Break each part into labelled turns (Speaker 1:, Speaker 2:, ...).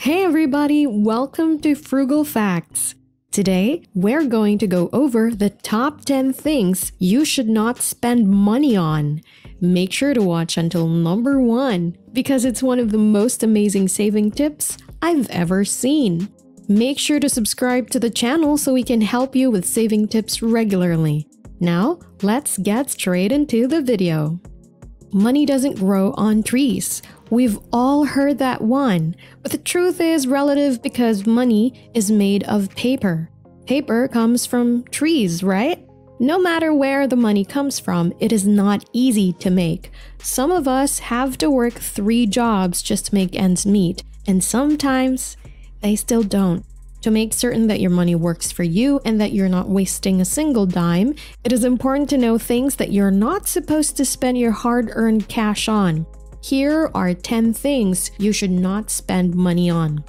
Speaker 1: Hey everybody, welcome to Frugal Facts. Today, we're going to go over the top 10 things you should not spend money on. Make sure to watch until number 1 because it's one of the most amazing saving tips I've ever seen. Make sure to subscribe to the channel so we can help you with saving tips regularly. Now, let's get straight into the video. Money doesn't grow on trees. We've all heard that one, but the truth is relative because money is made of paper. Paper comes from trees, right? No matter where the money comes from, it is not easy to make. Some of us have to work three jobs just to make ends meet, and sometimes they still don't. To make certain that your money works for you and that you're not wasting a single dime, it is important to know things that you're not supposed to spend your hard earned cash on. Here are 10 things you should not spend money on.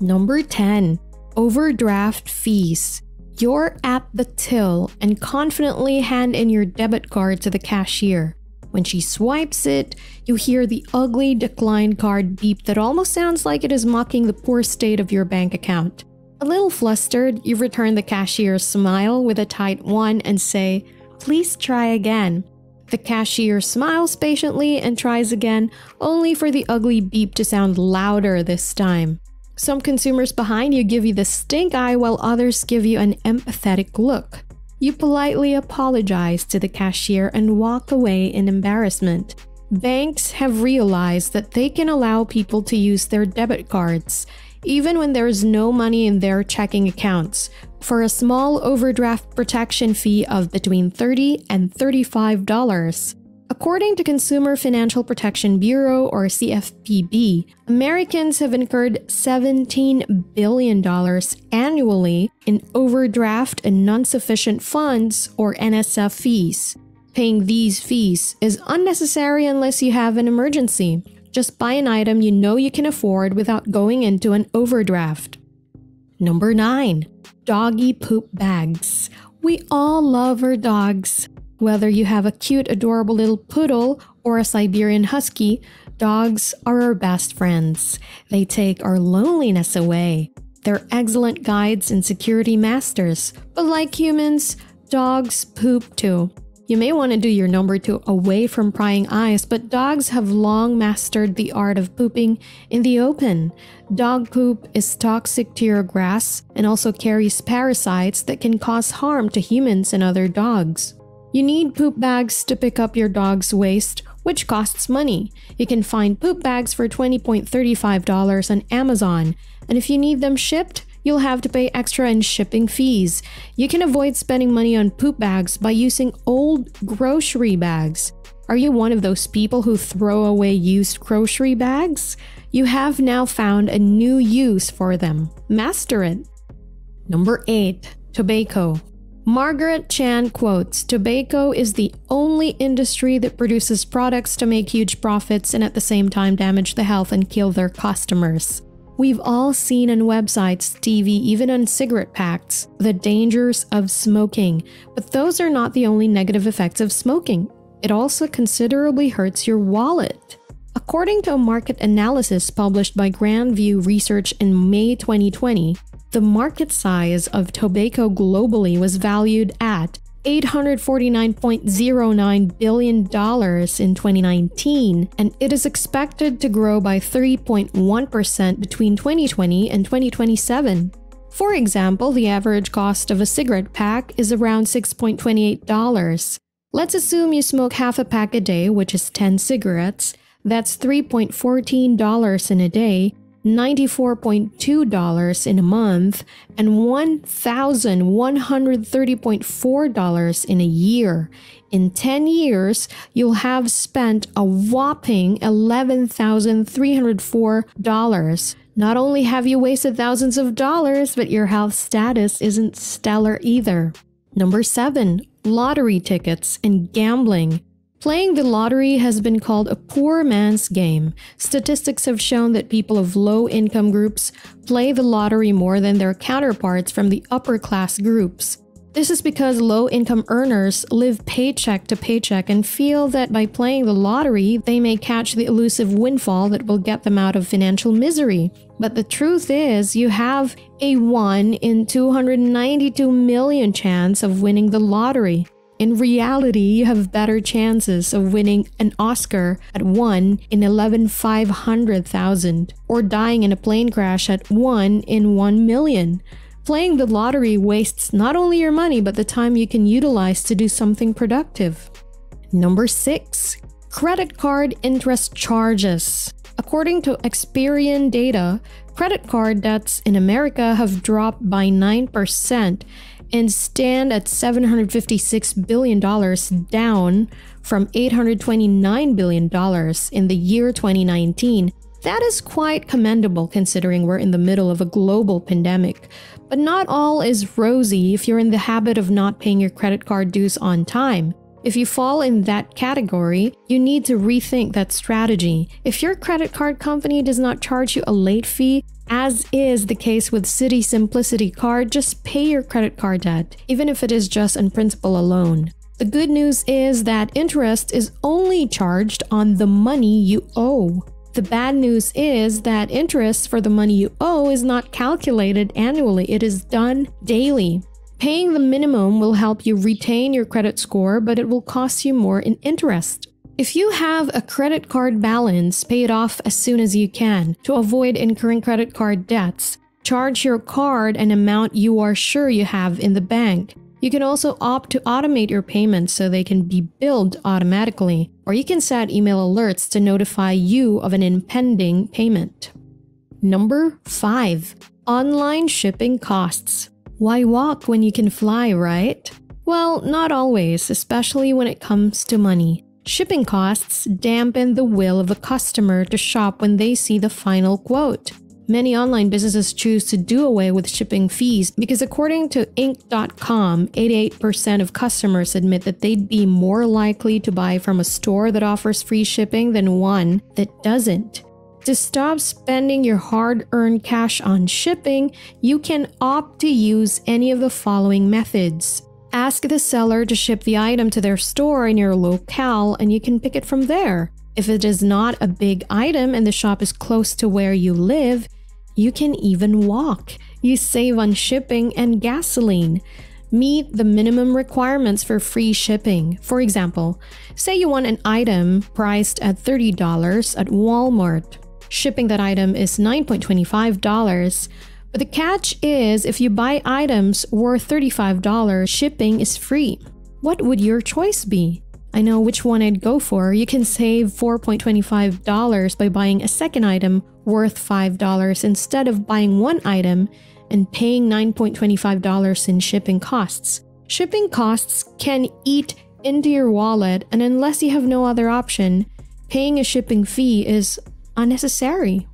Speaker 1: Number 10 Overdraft fees. You're at the till and confidently hand in your debit card to the cashier. When she swipes it, you hear the ugly decline card beep that almost sounds like it is mocking the poor state of your bank account. A little flustered, you return the cashier's smile with a tight one and say, Please try again. The cashier smiles patiently and tries again, only for the ugly beep to sound louder this time. Some consumers behind you give you the stink eye while others give you an empathetic look. You politely apologize to the cashier and walk away in embarrassment. Banks have realized that they can allow people to use their debit cards even when there is no money in their checking accounts, for a small overdraft protection fee of between 30 and $35. According to Consumer Financial Protection Bureau or CFPB, Americans have incurred $17 billion annually in overdraft and non sufficient funds or NSF fees. Paying these fees is unnecessary unless you have an emergency. Just buy an item you know you can afford without going into an overdraft. Number 9. Doggy poop bags. We all love our dogs. Whether you have a cute, adorable little poodle or a Siberian husky, dogs are our best friends. They take our loneliness away. They're excellent guides and security masters, but like humans, dogs poop too. You may want to do your number two away from prying eyes, but dogs have long mastered the art of pooping in the open. Dog poop is toxic to your grass and also carries parasites that can cause harm to humans and other dogs. You need poop bags to pick up your dog's waste, which costs money. You can find poop bags for $20.35 on Amazon, and if you need them shipped, you'll have to pay extra in shipping fees. You can avoid spending money on poop bags by using old grocery bags. Are you one of those people who throw away used grocery bags? You have now found a new use for them. Master it. Number 8. Tobacco. Margaret Chan quotes Tobacco is the only industry that produces products to make huge profits and at the same time damage the health and kill their customers. We've all seen on websites, TV, even on cigarette packs, the dangers of smoking, but those are not the only negative effects of smoking. It also considerably hurts your wallet. According to a market analysis published by Grand View Research in May 2020, the market size of tobacco globally was valued at $849.09 billion in 2019, and it is expected to grow by 3.1% between 2020 and 2027. For example, the average cost of a cigarette pack is around $6.28. Let's assume you smoke half a pack a day, which is 10 cigarettes. That's $3.14 in a day, $94.2 in a month, and $1,130.4 in a year. In 10 years, you'll have spent a whopping $11,304. Not only have you wasted thousands of dollars, but your health status isn't stellar either. Number 7. Lottery tickets and gambling. Playing the lottery has been called a poor man's game. Statistics have shown that people of low income groups play the lottery more than their counterparts from the upper class groups. This is because low income earners live paycheck to paycheck and feel that by playing the lottery, they may catch the elusive windfall that will get them out of financial misery. But the truth is, you have a 1 in 292 million chance of winning the lottery. In reality, you have better chances of winning an Oscar at 1 in 11 500,000 or dying in a plane crash at 1 in 1 million. Playing the lottery wastes not only your money, but the time you can utilize to do something productive. Number 6. Credit card interest charges. According to Experian data, credit card debts in America have dropped by 9% and stand at $756 billion, down from $829 billion in the year 2019. That is quite commendable considering we're in the middle of a global pandemic. But not all is rosy if you're in the habit of not paying your credit card dues on time. If you fall in that category, you need to rethink that strategy. If your credit card company does not charge you a late fee, as is the case with Citi Simplicity Card, just pay your credit card debt, even if it is just in principal alone. The good news is that interest is only charged on the money you owe. The bad news is that interest for the money you owe is not calculated annually, it is done daily. Paying the minimum will help you retain your credit score, but it will cost you more in interest. If you have a credit card balance, pay it off as soon as you can to avoid incurring credit card debts. Charge your card an amount you are sure you have in the bank. You can also opt to automate your payments so they can be billed automatically, or you can set email alerts to notify you of an impending payment. Number 5. Online shipping costs. Why walk when you can fly, right? Well, not always, especially when it comes to money. Shipping costs dampen the will of a customer to shop when they see the final quote. Many online businesses choose to do away with shipping fees because, according to Inc.com, 88% of customers admit that they'd be more likely to buy from a store that offers free shipping than one that doesn't. To stop spending your hard earned cash on shipping, you can opt to use any of the following methods. Ask the seller to ship the item to their store in your locale and you can pick it from there. If it is not a big item and the shop is close to where you live, you can even walk. You save on shipping and gasoline. Meet the minimum requirements for free shipping. For example, say you want an item priced at $30 at Walmart. Shipping that item is $9.25. But the catch is if you buy items worth $35, shipping is free. What would your choice be? I know which one I'd go for. You can save $4.25 by buying a second item worth $5 instead of buying one item and paying $9.25 in shipping costs. Shipping costs can eat into your wallet, and unless you have no other option, paying a shipping fee is unnecessary.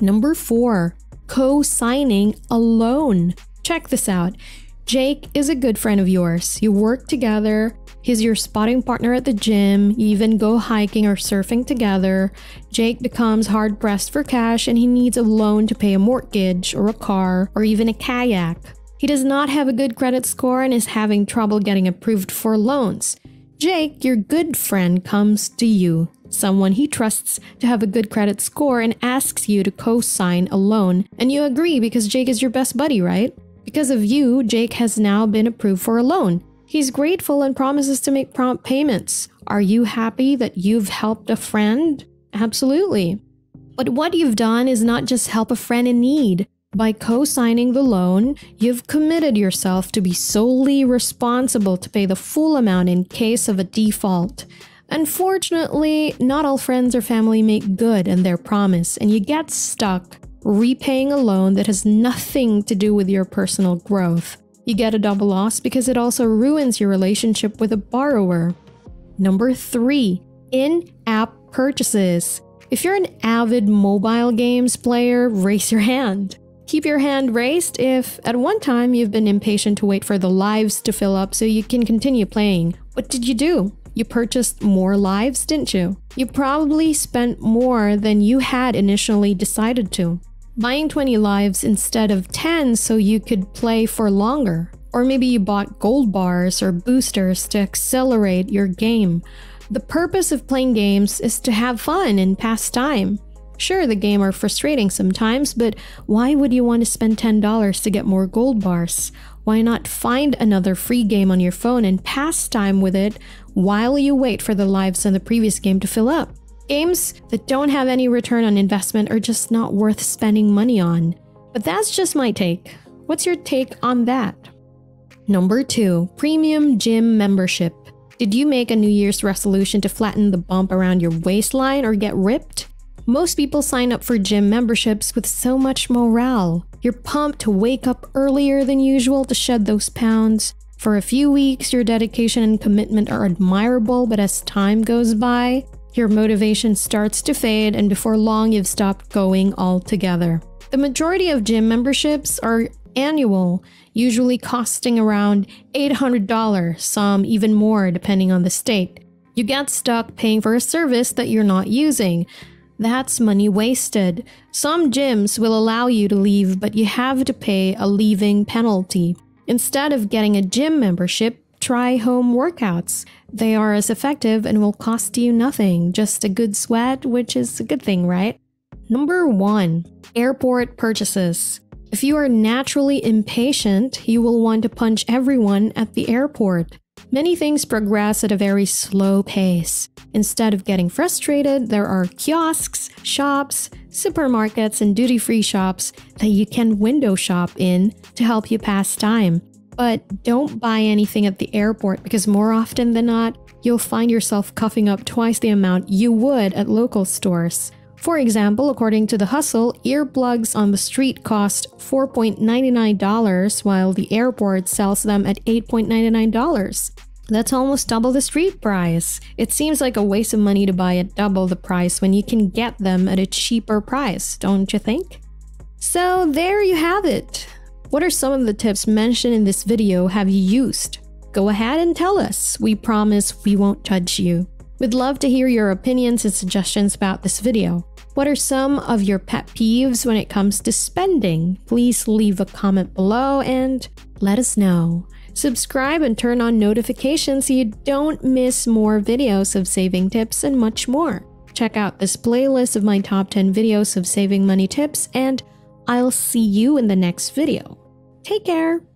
Speaker 1: Number 4. Co signing a loan. Check this out. Jake is a good friend of yours. You work together, He's your spotting partner at the gym. You even go hiking or surfing together. Jake becomes hard pressed for cash and he needs a loan to pay a mortgage or a car or even a kayak. He does not have a good credit score and is having trouble getting approved for loans. Jake, your good friend, comes to you, someone he trusts to have a good credit score, and asks you to co sign a loan. And you agree because Jake is your best buddy, right? Because of you, Jake has now been approved for a loan. He's grateful and promises to make prompt payments. Are you happy that you've helped a friend? Absolutely. But what you've done is not just help a friend in need. By co signing the loan, you've committed yourself to be solely responsible to pay the full amount in case of a default. Unfortunately, not all friends or family make good on their promise, and you get stuck repaying a loan that has nothing to do with your personal growth. You get a double loss because it also ruins your relationship with a borrower. Number three, in app purchases. If you're an avid mobile games player, raise your hand. Keep your hand raised if at one time you've been impatient to wait for the lives to fill up so you can continue playing. What did you do? You purchased more lives, didn't you? You probably spent more than you had initially decided to buying 20 lives instead of 10 so you could play for longer. Or maybe you bought gold bars or boosters to accelerate your game. The purpose of playing games is to have fun and pass time. Sure, the game are frustrating sometimes, but why would you want to spend $10 to get more gold bars? Why not find another free game on your phone and pass time with it while you wait for the lives in the previous game to fill up? Games that don't have any return on investment are just not worth spending money on. But that's just my take. What's your take on that? Number 2. Premium Gym Membership. Did you make a New Year's resolution to flatten the bump around your waistline or get ripped? Most people sign up for gym memberships with so much morale. You're pumped to wake up earlier than usual to shed those pounds. For a few weeks, your dedication and commitment are admirable, but as time goes by, your motivation starts to fade, and before long, you've stopped going altogether. The majority of gym memberships are annual, usually costing around $800, some even more depending on the state. You get stuck paying for a service that you're not using. That's money wasted. Some gyms will allow you to leave, but you have to pay a leaving penalty. Instead of getting a gym membership, try home workouts. They are as effective and will cost you nothing, just a good sweat, which is a good thing, right? Number one, airport purchases. If you are naturally impatient, you will want to punch everyone at the airport. Many things progress at a very slow pace. Instead of getting frustrated, there are kiosks, shops, supermarkets, and duty free shops that you can window shop in to help you pass time. But don't buy anything at the airport because more often than not, you'll find yourself cuffing up twice the amount you would at local stores. For example, according to The Hustle, earplugs on the street cost $4.99 while the airport sells them at $8.99. That's almost double the street price. It seems like a waste of money to buy at double the price when you can get them at a cheaper price, don't you think? So there you have it. What are some of the tips mentioned in this video have you used? Go ahead and tell us. We promise we won't judge you. We'd love to hear your opinions and suggestions about this video. What are some of your pet peeves when it comes to spending? Please leave a comment below and let us know. Subscribe and turn on notifications so you don't miss more videos of saving tips and much more. Check out this playlist of my top 10 videos of saving money tips and I'll see you in the next video. Take care!